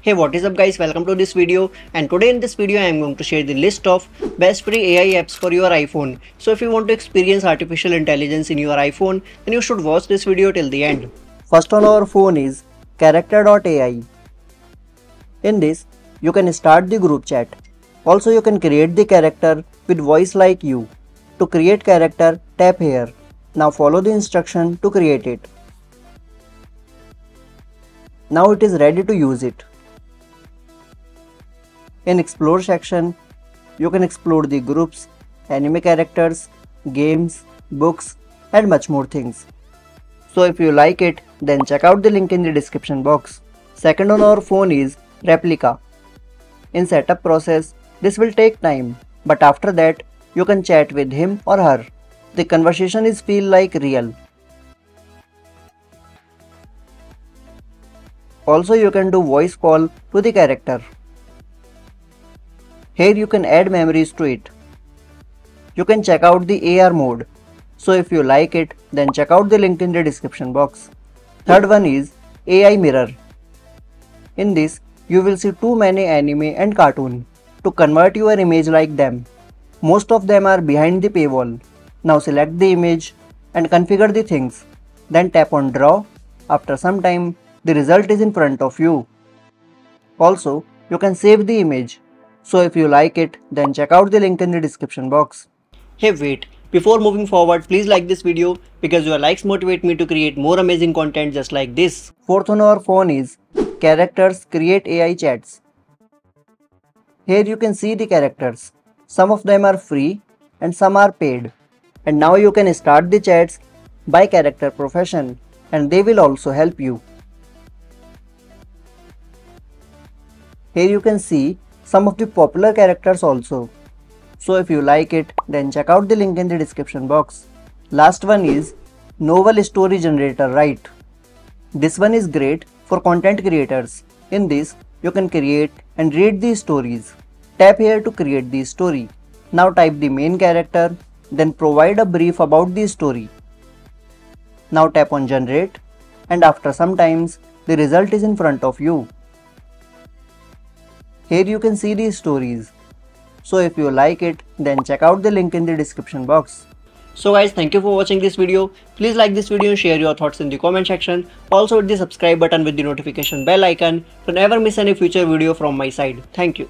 Hey what is up guys welcome to this video and today in this video I am going to share the list of best free AI apps for your iPhone. So if you want to experience artificial intelligence in your iPhone then you should watch this video till the end. First on our phone is character.ai. In this you can start the group chat. Also you can create the character with voice like you. To create character tap here. Now follow the instruction to create it. Now it is ready to use it. In explore section, you can explore the groups, anime characters, games, books and much more things. So if you like it, then check out the link in the description box. Second on our phone is Replika. In setup process, this will take time, but after that, you can chat with him or her. The conversation is feel like real. Also you can do voice call to the character. Here you can add memories to it. You can check out the AR mode. So if you like it, then check out the link in the description box. Third one is AI Mirror. In this, you will see too many anime and cartoon. To convert your image like them. Most of them are behind the paywall. Now select the image and configure the things. Then tap on draw. After some time, the result is in front of you. Also, you can save the image. So if you like it, then check out the link in the description box. Hey wait, before moving forward, please like this video because your likes motivate me to create more amazing content just like this. Fourth on our phone is Characters Create AI Chats. Here you can see the characters. Some of them are free and some are paid. And now you can start the chats by character profession and they will also help you. Here you can see some of the popular characters also. So if you like it, then check out the link in the description box. Last one is Novel Story Generator Write. This one is great for content creators. In this, you can create and read these stories. Tap here to create the story. Now type the main character, then provide a brief about the story. Now tap on generate and after some times, the result is in front of you. Here you can see these stories. So if you like it, then check out the link in the description box. So guys, thank you for watching this video. Please like this video and share your thoughts in the comment section. Also hit the subscribe button with the notification bell icon to never miss any future video from my side. Thank you.